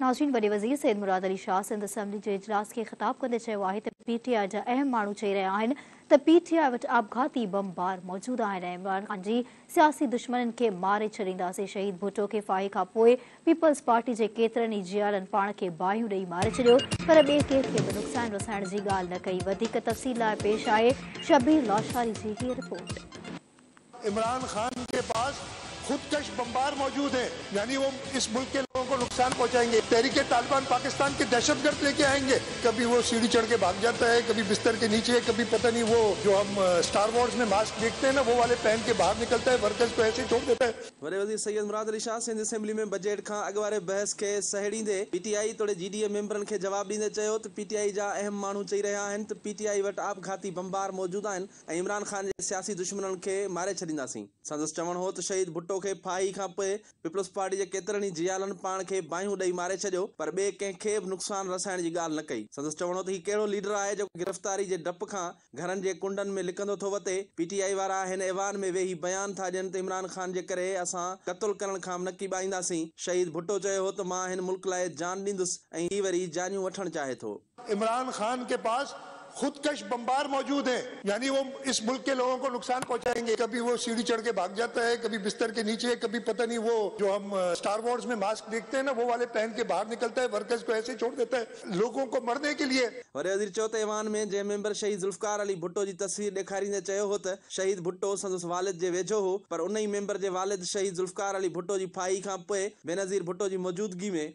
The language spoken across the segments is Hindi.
नाज़रीन वॾे वज़ीर सैद मुराद अली शाह सिंध असेंबली जे इजलास खे ख़िताब कंदे त पीटीआई जा अहम माण्हू चई रहिया आहिनि। त पीटीआई वटि आपघाती बम बार मौजूदु आहिनि इमरान ख़ान जी, सियासी दुश्मननि खे मारे छॾींदासीं। शहीद भुट्टो खे फाही खां पोइ पीपल्स पार्टी जे केतिरनि ई जियालनि पाण खे बाहियूं ॾेई मारे छॾियो। पर ॿिए कंहिंखे बि नुक़सानु रसाइण जी न कई। वधीक तफ़सील पेश आहे शबीर लाशारी जी हीअ रिपोर्ट। इमरान खान के पास खुदकश बम्बार मौजूद है। यानी वो इस मुल्क के लोगों को नुकसान पहुंचाएँगे। तहरीके तालिबान पाकिस्तान के दहशतगर्द लेके आएँगे। कभी वो सीढ़ी चढ़ के भाग जाता है, कभी बिस्तर के नीचे, कभी पता नहीं वो जो हम स्टार वॉर्स में मास्क देखते हैं ना, वो वाले पहन के बाहर निकलता है वर्कर्स को ऐसे छोड़ देता है। वॾे वज़ीर सैयद मुराद अली शाह सिंध असेंबली में बजट खां अॻु वारे बहस खे सहेड़ींदे। पीटीआई तोड़े जीडीए मेंबरनि खे जवाब ॾींदे चयो त पीटीआई जा अहम माण्हू चई रहिया आहिनि त पीटीआई वटि आपघाती बमबार मौजूदु ऐं इमरान ख़ान जे सियासी दुश्मननि खे मारे छॾींदासीं। संदसि चवणु हो त शहीद भुट्टो खे फाही खां पोइ पीपल्स पार्टी जे केतिरनि ई जियालनि पाण खे बाहियूं ॾेई मारे छॾियो, पर ॿिए कंहिंखे बि नुक़सानु रसाइण जी ॻाल्हि न कई। संदसि चवणो त हीउ कहिड़ो लीडर आहे जेको गिरफ़्तारी जे डप खां घरनि जे कुंडनि में लिकंदो थो वते, पीटीआई वारा हिन ऐवान में वेही बयान था ॾियनि त इमरान ख़ान जे करे असां क़तल करण खां न कीॿाईंदासीं। शहीद भुट्टो चयो हो त माँ हिन मुल्क लाइ जान ॾींदुसि ऐं हीउ वरी जानियूं वठणु चाहे थो। इमरान खान के पास खुदकश बम्बार मौजूद है। यानी वो इस मुल्क के लोगों को नुकसान पहुंचाएँगे। कभी वो सीढ़ी चढ़ के भाग जाता है, कभी बिस्तर के नीचे, कभी पता नहीं वो जो हम स्टार वॉर्स में मास्क देखते हैं ना, वो वाले पहन के बाहर निकलता है वर्कर्स को ऐसे छोड़ देता है। लोगों को मरने के लिए। चयो त ऐवान में जंहिं मेंबर शहीद ज़ुल्फकार अली भुट्टो जी तस्वीर ॾेखारींदे चयो हो त शहीद भुट्टो संदसि वालिद जे वेझो हो, पर उन ई मेंबर जे वालिद शहीद ज़ुल्फकार अली भुट्टो जी फाही खां पोइ बेनज़ीर भुट्टो जी मौजूदगी में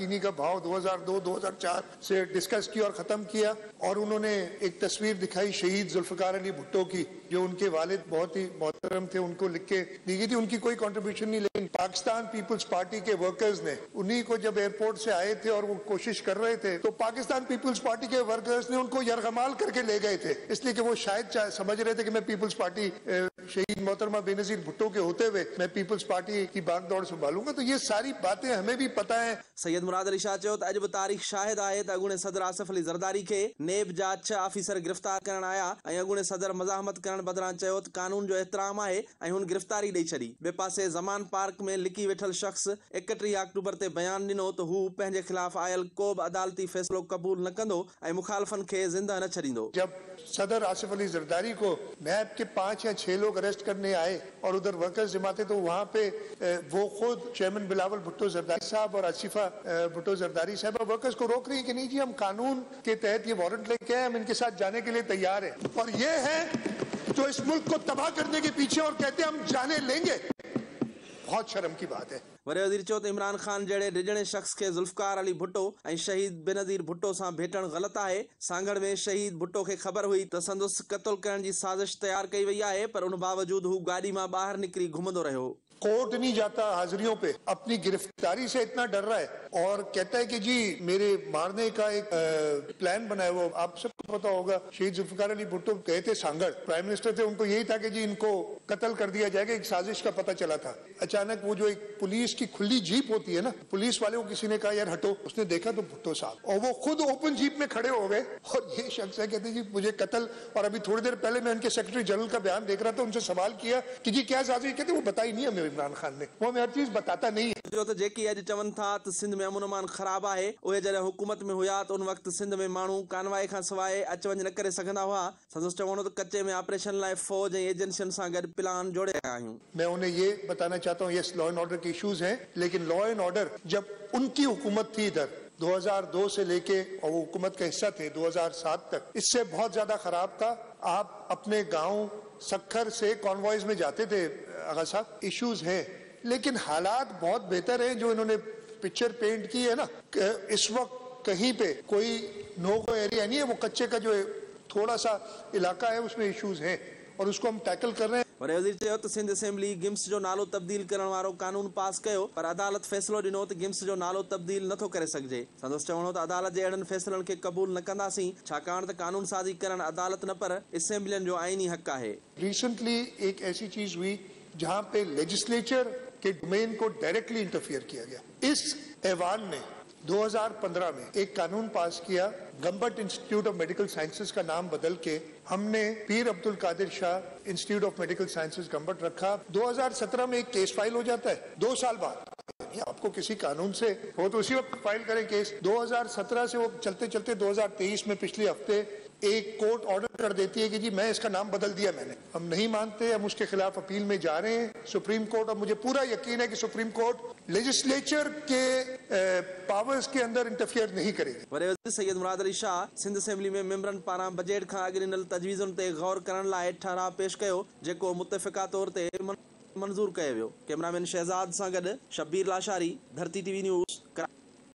चीनी का भाव 2002-2004 से डिस्कस किया और खत्म किया और उन्होंने एक तस्वीर दिखाई शहीद जुल्फकार अली भुट्टो की, जो उनके वालिद बहुत ही मोहतरम थे, उनको लिख के दी गई थी। उनकी कोई कंट्रीब्यूशन नहीं, लेकिन पाकिस्तान पीपल्स पार्टी के वर्कर्स ने उन्हीं को जब एयरपोर्ट से आए थे और वो कोशिश कर रहे थे तो पाकिस्तान पीपल्स पार्टी के वर्कर्स ने उनको यरगमाल करके ले गए थे। इसलिए कि वो शायद समझ रहे थे कि मैं पीपल्स पार्टी शहीद मोहतरमा बेनजीर भुट्टो के होते हुए मैं पीपल्स पार्टी की बाग दौड़ संभालूँगा। तो ये सारी बातें हमें भी पता है। सैयद मुराद अली शाह चयो त अॼु बि तारीख़ शाहिद आहे त अॻूणे सदर आसिफ अली ज़रदारी खे नेब जा छह ऑफिसर गिरफ़्तार करण आया ऐं अॻूणे सदर मज़ाहमत करण बदिरां चयो त कानून जो एतिराम आहे ऐं हुन गिरफ़्तारी ॾेई छॾी। ॿिए पासे ज़मान पार्क में लिकी वेठल शख़्स एकटीह अक्टूबर ते बयान ॾिनो त हू पंहिंजे ख़िलाफ़ आयल को बि अदालती फ़ैसिलो क़बूल न कंदो ऐं मुखालफ़नि खे ज़िंदा न छॾींदो। जब सदर आसिफ अली जरदारी को नैब के पाँच या छह लोग अरेस्ट करने आए और उधर वर्कर्स जमाते तो वहाँ पे वो खुद चेयरमैन बिलावल भुट्टो जरदारी साहब और आसिफा भुट्टो जरदारी साहब और वर्कर्स को रोक रही है कि नहीं जी, हम कानून के तहत ये वारंट लेके आए, हम इनके साथ जाने के लिए तैयार है। और ये है जो इस मुल्क को तबाह करने के पीछे और कहते हैं हम जाने लेंगे। बहुत शर्म की बात है। वरी वज़ीर चयो इमरान ख़ान जड़े डिॼणे शख़्स के ज़ुल्फकार अली भुट्टो शहीद बेनज़ीर भुट्टो से भेटणु गलत है सांगड़ में शहीद भुट्टो के ख़बर हुई तो संदस क़तल करण साज़िश तैयार कई वही है पर उन बावजूदि हू गाॾी माँ ॿाहिरि निकिरी घुमंदो रहियो। कोर्ट नहीं जाता हाजिरियों पे। अपनी गिरफ्तारी से इतना डर रहा है। और कहता है कि जी मेरे मारने का एक आ, प्लान बनाया वो। आप सबको पता होगा शहीद जुल्फकार अली भुट्टो गए थे सांगड़। प्राइम मिनिस्टर थे उनको यही था कि जी इनको कत्ल कर दिया जाएगा। एक साजिश का पता चला था। अचानक वो जो एक पुलिस की खुली जीप होती है ना पुलिस वाले को किसी ने कहा यार हटो। उसने देखा तो भुट्टो साहब। और वो खुद ओपन जीप में खड़े हो गए। और ये शख्स है कहते जी मुझे कत्ल। और अभी थोड़ी देर पहले मैं उनके सेक्रेटरी जनरल का बयान देख रहा था उनसे सवाल किया कि जी क्या साजिश? कहते वो बताई नहीं हमें इमरान खान ने। वो हमें हर चीज़ बताता नहीं है। जो त जेकी अॼु चवनि था त सिंध में अमन अमान ख़राब आहे उहे जॾहिं हुकूमत में हुया त उन वक़्तु सिंध में माण्हू कानवाई खां सवाइ अच वञ न करे सघंदा हुआ। संदसि चवणो त कचे में ऑपरेशन लाइ फौज ऐं एजेंसियुनि सां गॾु प्लान जोड़े रहिया आहियूं। मैं उन्हें ये बताना चाहता हूँ यस लॉ एंड ऑर्डर के इश्यूज़ हैं लेकिन लॉ एंड ऑर्डर जब उनकी हुकूमत थी इधर 2002 से लेके और वो हुकूमत का हिस्सा थे 2007 तक इससे बहुत ज़्यादा खराब था आप अपने गाँव सखर से कॉन्वॉइज में जाते थे, आगा साहब इश्यूज़ हैं, लेकिन हालात बहुत बेहतर हैं जो इन्होंने पिक्चर पेंट की है ना इस वक्त कहीं पे कोई नो गो एरिया नहीं है, वो कच्चे का जो थोड़ा सा इलाका है, उसमें इश्यूज़ हैं, और उसको हम टैकल कर रहे हैं। वरी वज़ीर चयो त सिंध असेंबली गिम्स जो नालो तब्दील करण वारो कानून पास कयो पर अदालत फ़ैसिलो ॾिनो त गिम्स जो नालो तब्दील नथो करे सघिजे संदसि चवणो त अदालत जे अहिड़नि फ़ैसिलनि खे क़बूल न कंदासीं छाकाणि त कानून साज़ी करण अदालत न पर असेंबलियुनि जो आइनी हक़ आहे रिसेंटली एक ऐसी चीज़ हुई जहाँ पे लेजिस्लेचर के डोमेन को डायरेक्टली इंटरफियर किया गया इस ऐवान ने 2015 में एक कानून पास किया Gambat institute of medical sciences का नाम बदल के हमने Pir Abdul Qadir Shah institute of medical sciences Gambat रखा। 2017 में एक केस फ़ाइल हो जाता है, दो साल बाद। आपको किसी कानून से, वो तो उसी वक्त फ़ाइल करें केस। 2017 से वो चलते चलते 2023 में पिछले हफ़्ते एक कोर्ट ऑर्डर कर देती है कि जी, मैं इसका नाम बदल दिया मैंने। हम नहीं मानते, हम उसके खिलाफ अपील में जा रहे हैं। सुप्रीम कोर्ट और मुझे पूरा यकीन है कि सुप्रीम कोर्ट लेजिस्लेचर के पावर्स के अंदर इंटरफियर नहीं करेगी। वरी वज़ीर सैयद मुराद अली शाह सिंध असेंबली में मेंबरनि पारां बजट खां अॻु ॾिनल तजवीज़ुनि ते गौर करण लाइ ठाराह पेश कयो, जेको मुतफ़िक़ा तौर ते मंज़ूर कयो वियो। कैमरामैन शहज़ाद सां गॾु शब्बीर लाशारी, धरती टीवी न्यूज़।